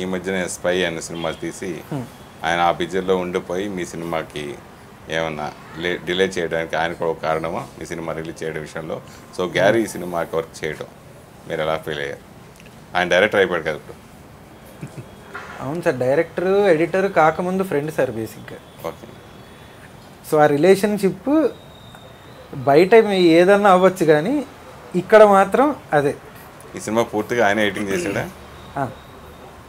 ఈ మధ్యనే స్పై అనే సినిమా తీసి ఆయన ఆ పిక్చర్లో ఉండిపోయి మీ సినిమాకి ఏమన్నా డిలే చేయడానికి ఆయన కూడా ఒక కారణమా? మీ సినిమా రిలీజ్ చేయడం విషయంలో. సో గ్యారీ ఈ సినిమాకి వర్క్ చేయడం మీరు ఎలా ఫీల్ అయ్యారు? ఆయన డైరెక్టర్ అయిపోయాడు కదా ఇప్పుడు. అవును సార్ డైరెక్టర్ ఎడిటర్ కాకముందు ఫ్రెండ్ సార్ బేసిక్గా. ఓకే. సో ఆ రిలేషన్షిప్ బయట ఏదన్నా అవ్వచ్చు కానీ ఇక్కడ మాత్రం అదే. ఈ సినిమా పూర్తిగా ఆయన ఎడిటింగ్ చేసాడా